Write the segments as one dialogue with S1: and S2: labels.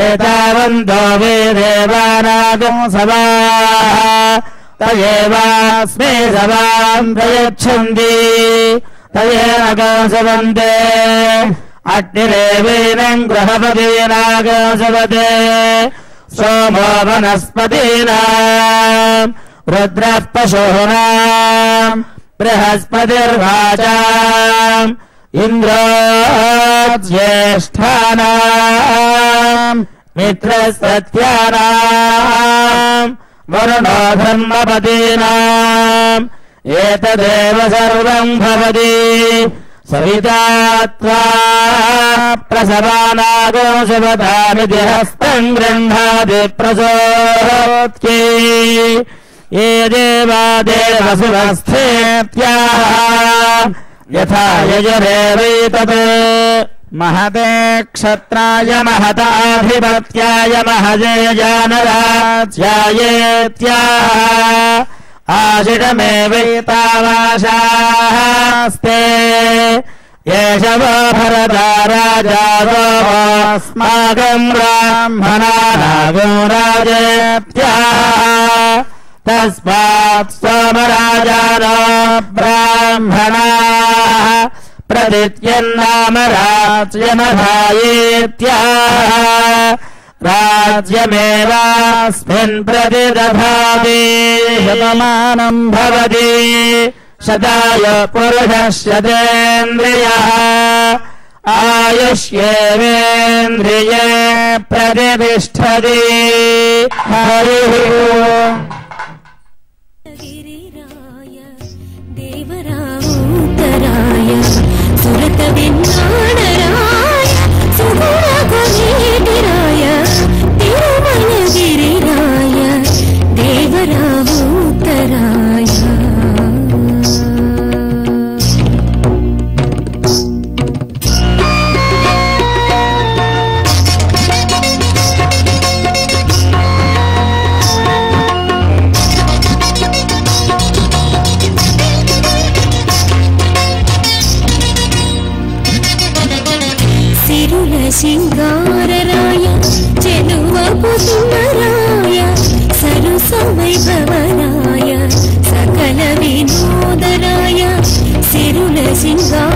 S1: एतावन्तो वे देवानागम् सवाः तयेवास्मै सवाम् प्रयच्छन्ति। तयेन गोसवन्ते अग्निरेवेन गृहपतीनागोसवते सोमो वनस्पतीनाम् रुद्रः पशूनाम् बृहस्पतिर्वाचाम् इन्द्रो ज्येष्ठानाम् मित्रसत्यानाम् वरुणो धर्मपतीनाम् एतदेव सर्वम् भवति। सविता त्वा हस्तम् गृह्णाति प्रसोत्यै। ये देवा देवसुवस्थेत्याः यथा यजरेवैतत् महते क्षत्राय महताधिपत्याय महजे जानराज्यायेत्याः आशिषमेवैतावाशास्ते एष वो भरता राजा अस्माकम् ब्राह्मणा रागो राजेत्याः। तस्मात् सोमराजानो ब्राह्मणाः प्रदित्यन्नाम राज्यमधायेत्याह राज्यमेवास्मिन् प्रतिदधाति। शतमानम् भवति। शताय पुरुषः शतेन्द्रियः आयुष्येवेन्द्रिये प्रतिष्ठति। हरिः
S2: வேண்டவென்னா single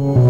S1: Oh.